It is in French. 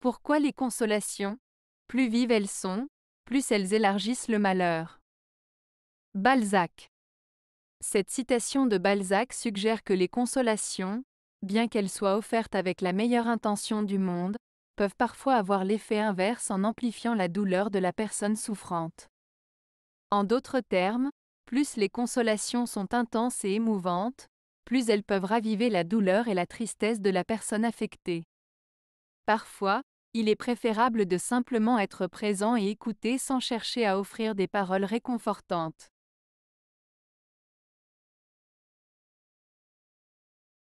Pourquoi les consolations? Plus vives elles sont, plus elles élargissent le malheur. Balzac. Cette citation de Balzac suggère que les consolations, bien qu'elles soient offertes avec la meilleure intention du monde, peuvent parfois avoir l'effet inverse en amplifiant la douleur de la personne souffrante. En d'autres termes, plus les consolations sont intenses et émouvantes, plus elles peuvent raviver la douleur et la tristesse de la personne affectée. Parfois, il est préférable de simplement être présent et écouter sans chercher à offrir des paroles réconfortantes.